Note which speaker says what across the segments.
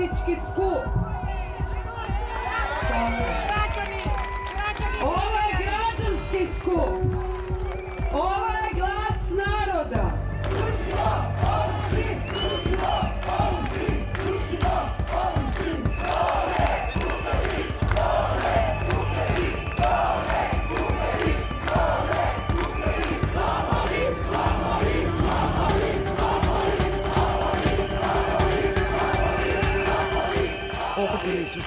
Speaker 1: politički skup. Ovo je građanski skup.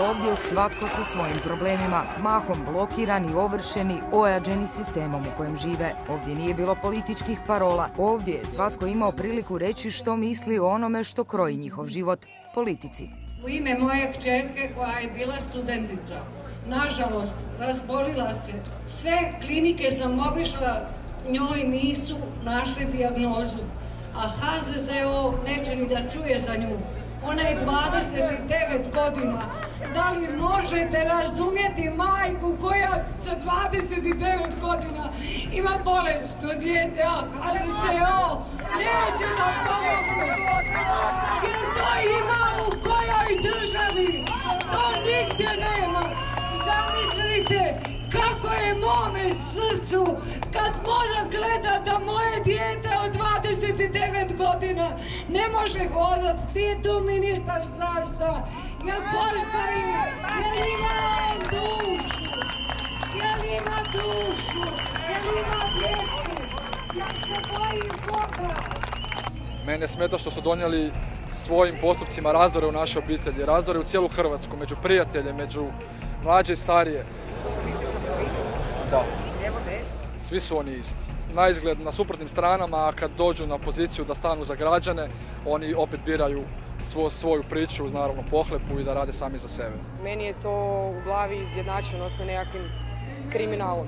Speaker 2: Ovdje svatko sa svojim problemima, mahom blokirani, ovršeni, ojađeni sistemom u kojem žive. Ovdje nije bilo političkih parola, ovdje je svatko imao priliku reći što misli o onome što kroji njihov život, politici.
Speaker 3: U ime moje kćerke koja je bila studentica, nažalost, razbolila se. Sve klinike sam obišla, njoj nisu našli dijagnozu, a HZZO neće ni da čuje za nju. Ona je 29 godina. Da li možete razumjeti majku koja sa 29 godina ima bolestno dijete, a HZZO neće da pomogu? Jer to ima u kojoj državi? Je mome srcu kad mora gledat da moje dijete od 29 godina ne može hodat. Gdje tu ministar zdravstva? Jel postoji? Jel ima dušu? Jel ima dušu? Jel ima djecu? Ja se bojim Boga.
Speaker 4: Mene smeta što su donijeli svojim postupcima razdore u naše obitelji, razdore u cijelu Hrvatsku, među prijatelje, među mlađe i starije. Da. Svi su oni isti. Na izgled na suprotnim stranama, a kad dođu na poziciju da stanu za građane, oni opet biraju svo, svoju priču uz naravno pohlepu i da rade sami za sebe.
Speaker 5: Meni je to u glavi izjednačeno sa nekakvim kriminalom.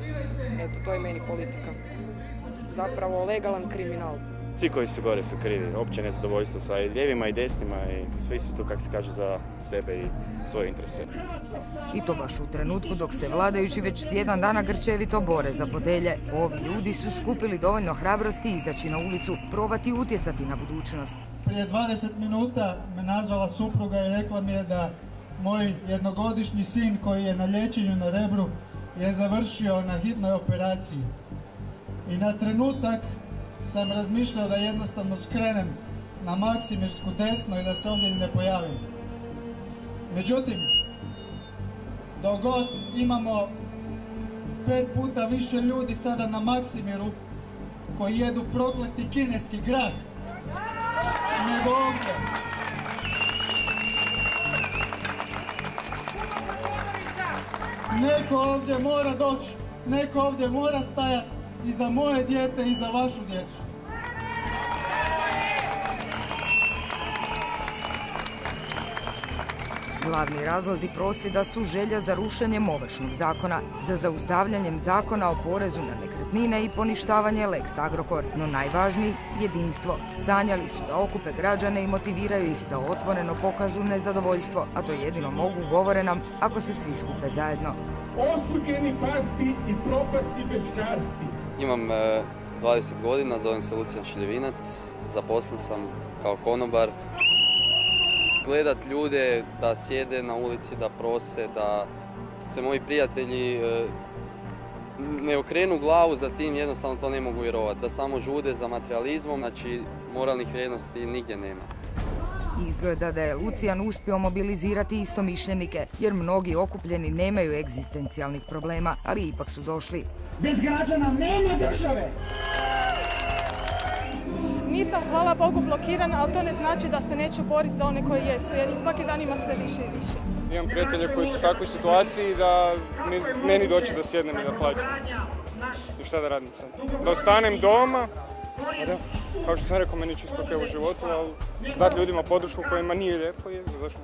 Speaker 5: Eto, to je meni politika. Zapravo legalan kriminal.
Speaker 6: Svi koji su gore su krivi, opće nezadovoljstvo sa i lijevima i desnima i svi su tu, kako se kaže, za sebe i svoje interese.
Speaker 2: I to baš u trenutku dok se vladajući već tjedan dana grčevito bore za fotelje. Ovi ljudi su skupili dovoljno hrabrosti izaći na ulicu, probati utjecati na budućnost.
Speaker 7: Prije 20 minuta me nazvala supruga i rekla mi je da moj jednogodišnji sin koji je na liječenju na Rebru je završio na hitnoj operaciji. I na trenutak sam razmišljao da jednostavno skrenem na Maksimirsku desno i da se ovdje ne pojavim. Međutim, dok god imamo pet puta više ljudi sada na Maksimiru koji jedu prokleti kineski grah nego ovdje. Neko ovdje mora doći, neko ovdje mora stajati i za moje dijete i za vašu djecu.
Speaker 2: Glavni razlozi prosvjeda su želja za rušenjem ovršnog zakona, za zaustavljanjem zakona o porezu na nekretnine i poništavanje Lex Agrokor, no najvažniji jedinstvo. Sanjali su da okupe građane i motiviraju ih da otvoreno pokažu nezadovoljstvo, a to jedino mogu govore nam ako se svi skupe zajedno.
Speaker 8: Osuđeni pasti i propasti bez časti.
Speaker 9: Imam e, 20 godina, zovem se Lucijan Šljevinac, zaposlen sam kao konobar. Gledat ljude da sjede na ulici, da prose, da se moji prijatelji e, ne okrenu glavu za tim, jednostavno to ne mogu vjerovati. Da samo žude za materializmom, znači moralnih vrijednosti nigdje nema.
Speaker 2: Izgleda da je Lucijan uspio mobilizirati istomišljenike, jer mnogi okupljeni nemaju egzistencijalnih problema, ali ipak su došli.
Speaker 8: Bez građana nema države.
Speaker 10: Nisam, hvala Bogu, blokirana, ali to ne znači da se neću boriti za one koji jesu, jer svaki dan ima sve više i više.
Speaker 11: Imam prijatelje koji su u takvoj situaciji da meni doći da sjednem i da plaćam. I šta da radim sad? Da ostanem doma, da, kao što sam rekao, meni je čisto u životu, ali dati ljudima podršku kojima nije lijepo je zašto?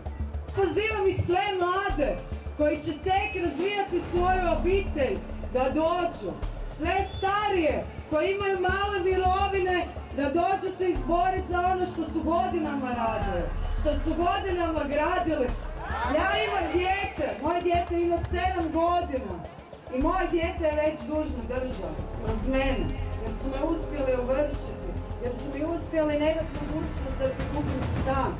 Speaker 1: Pozivam i sve mlade koji će tek razvijati svoju obitelj da dođu. Sve starije koji imaju male mirovine da dođu se izboriti za ono što su godinama radili, što su godinama gradili. Ja imam dijete, moje dijete ima 7 godina i moje dijete je već dužno državi kroz mene, jer su me uspjeli uvršiti, jer su mi uspjeli ne dati mogućnost da se kupim stan.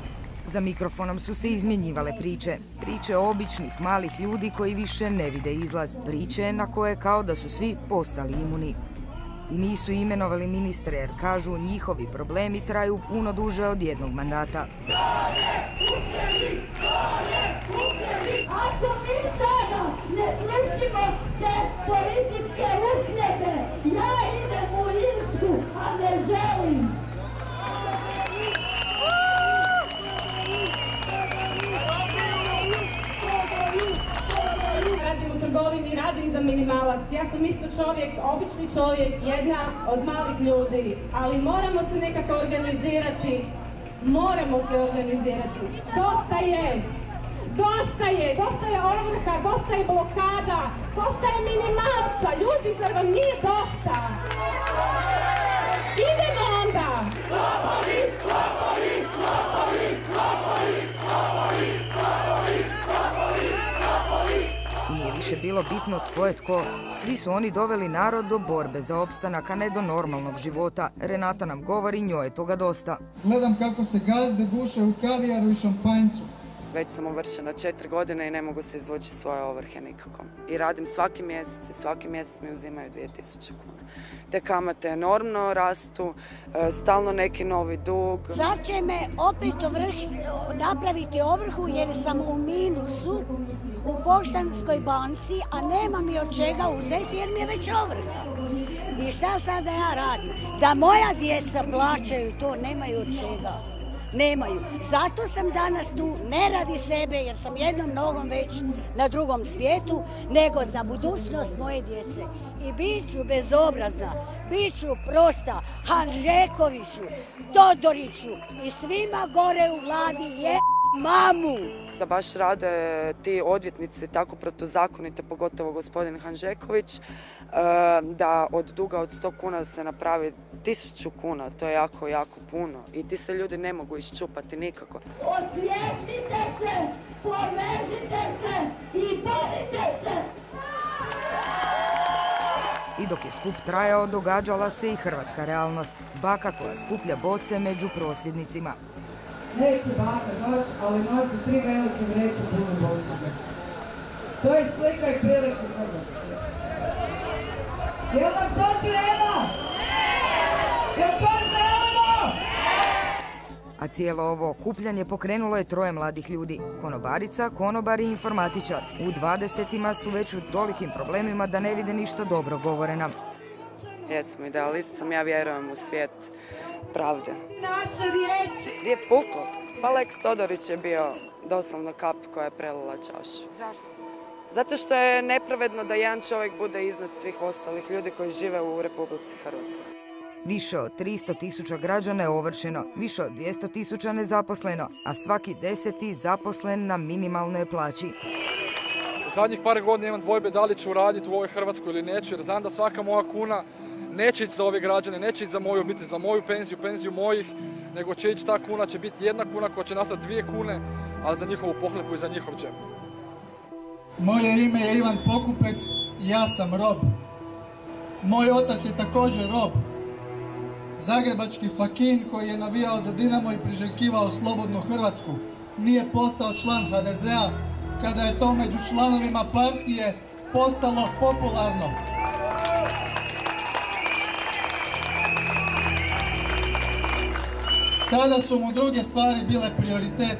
Speaker 2: Za mikrofonom su se izmjenjivale priče. Priče običnih malih ljudi koji više ne vide izlaz. Priče na koje kao da su svi postali imuni. I nisu imenovali ministre jer kažu njihovi problemi traju puno duže od jednog mandata.
Speaker 12: Ako mi
Speaker 13: za minimalac. Ja sam isto čovjek, obični čovjek, jedna od malih ljudi. Ali moramo se nekako organizirati. Moramo se organizirati. Dosta je. Dosta je, dosta je ovrha, dosta je blokada, dosta je minimalca. Ljudi, zar vam nije dosta?
Speaker 2: Bilo bitno tko je tko. Svi su oni doveli narod do borbe za opstanak, a ne do normalnog života. Renata nam govori, njoj je toga dosta.
Speaker 7: Gledam kako se gazde guše u kavijaru i šampanjcu.
Speaker 14: Već sam ovršena četiri godine i ne mogu se izvući svoje ovrhe nikako. I radim svaki mjesec i svaki mjesec mi uzimaju 2000 kuna. Te kamate enormno rastu, e, stalno neki novi dug.
Speaker 12: Sad će me opet napraviti ovrhu jer sam u minusu u poštanskoj banci, a nemam mi od čega uzeti jer mi je već ovrha. I šta sad da ja radim? Da moja djeca plaćaju to, nemaju od čega nemaju. Zato sam danas tu, ne radi sebe jer sam jednom nogom već na drugom svijetu, nego za budućnost moje djece. I bit ću bezobrazna, bit ću prosta Hanžekoviću, Todoriću i svima gore u vladi je mamu.
Speaker 14: Da baš rade ti odvjetnici tako protuzakonite, pogotovo gospodin Hanžeković, da od duga od 100 kuna se napravi 1000 kuna, to je jako, jako puno i ti se ljudi ne mogu iščupati nikako.
Speaker 12: Osvijestite se, povežite se i borite se!
Speaker 2: I dok je skup trajao, događala se i hrvatska realnost. Baka koja skuplja boce među prosvjednicima.
Speaker 1: Neće baka doći, ali nosi tri velike vreće pune boce. To je slika i prilika Hrvatske. Jel nam to treba? Jel to želimo?
Speaker 2: A cijelo ovo okupljanje pokrenulo je troje mladih ljudi. Konobarica, konobar i informatičar. U dvadesetima su već u tolikim problemima da ne vide ništa dobro, govore nam.
Speaker 14: Jesam idealist sam, ja vjerujem u svijet pravde.
Speaker 1: Naše riječi!
Speaker 14: Gdje je puklo? Pa Lex Todorić je bio doslovno kap koja je prelila čašu.
Speaker 2: Zašto?
Speaker 14: Zato što je nepravedno da jedan čovjek bude iznad svih ostalih ljudi koji žive u Republici Hrvatskoj.
Speaker 2: Više od 300 tisuća građana je ovršeno, više od 200 tisuća nezaposleno, a svaki deseti zaposlen na minimalnoj plaći.
Speaker 4: Zadnjih par godina imam dvojbe da li ću raditi u ovoj Hrvatskoj ili neću, jer znam da svaka moja kuna neće ići za ove građane, neće ići za moju obitelj, za moju penziju, penziju mojih, nego će ići ta kuna, će biti jedna kuna koja će nastati dvije kune, ali za njihovu pohlepu i za njihov džep.
Speaker 7: Moje ime je Ivan Pokupec ja sam rob. Moj otac je također rob. Zagrebački fakin koji je navijao za Dinamo i priželjkivao slobodnu Hrvatsku. Nije postao član HDZ-a kada je to među članovima partije postalo popularno. Tada su mu druge stvari bile prioritet.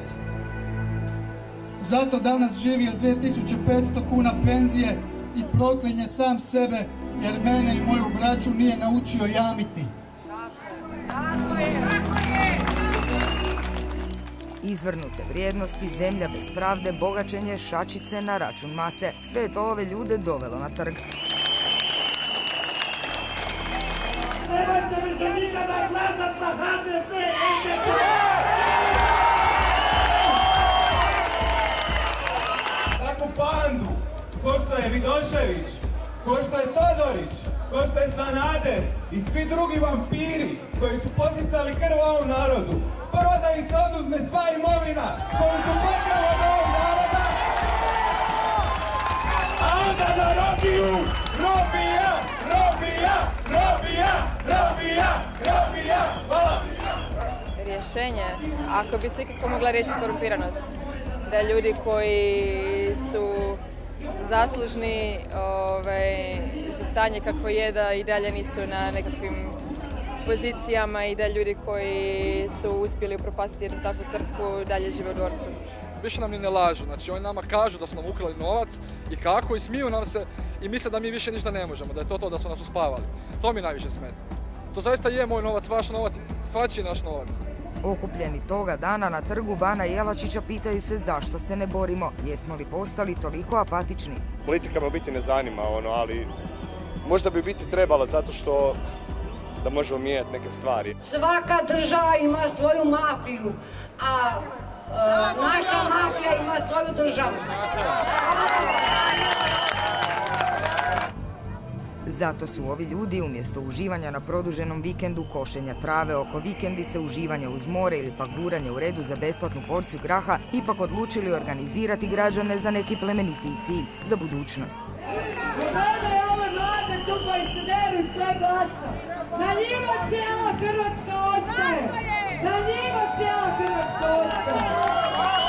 Speaker 7: Zato danas živi od 2500 kuna penzije i proklinje sam sebe jer mene i moju braću nije naučio jamiti.
Speaker 2: Izvrnute vrijednosti, zemlja bez pravde, bogačenje, šačice na račun mase. Sve je to ove ljude dovelo na trg.
Speaker 8: Nemojte više nikada glasat za Takvu pandu, ko što je Vidošević, ko što je Todorić, ko što je Sanader i svi drugi vampiri koji su posisali krv ovom narodu, prvo da im se oduzme sva imovina koju su pokrali od ovog naroda, a onda na robiju, robija, robija, robija, robija, robija, hvala.
Speaker 15: Rješenje, ako bi se ikako mogla riješiti korumpiranost, da ljudi koji su zaslužni ovaj, za stanje kako je da i dalje nisu na nekakvim pozicijama i da ljudi koji su uspjeli upropastiti jednu takvu tvrtku dalje žive u dvorcu.
Speaker 4: Više nam ni ne lažu, znači oni nama kažu da su nam ukrali novac i kako i smiju nam se i misle da mi više ništa ne možemo, da je to to da su nas uspavali. To mi najviše smeta. To zaista je moj novac, vaš novac, svačiji naš novac.
Speaker 2: Okupljeni toga dana na trgu Bana Jelačića pitaju se zašto se ne borimo, jesmo li postali toliko apatični.
Speaker 16: Politika me u biti ne zanima, ono, ali možda bi biti trebala zato što da možemo mijenjati neke stvari.
Speaker 3: Svaka država ima svoju mafiju, a e, naša mafija ima svoju državu.
Speaker 2: Zato su ovi ljudi umjesto uživanja na produženom vikendu, košenja trave oko vikendice, uživanja uz more ili pak guranja u redu za besplatnu porciju graha, ipak odlučili organizirati građane za neki plemenitiji cilj, za budućnost.
Speaker 1: Pogledaj ove mlade tu koji se deru sve glasa. Na njima cijela Hrvatska ostaje. Na njima cijela Hrvatska ostaje.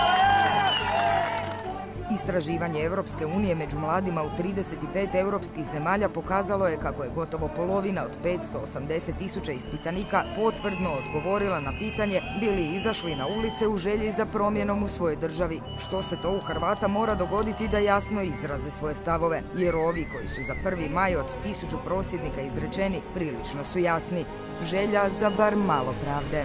Speaker 2: Istraživanje Europske unije među mladima u 35 europskih zemalja pokazalo je kako je gotovo polovina od 580 tisuća ispitanika potvrdno odgovorila na pitanje bili izašli na ulice u želji za promjenom u svojoj državi. Što se to u Hrvata mora dogoditi da jasno izraze svoje stavove, jer ovi koji su za 1. maj od tisuću prosvjednika izrečeni prilično su jasni. Želja za bar malo pravde.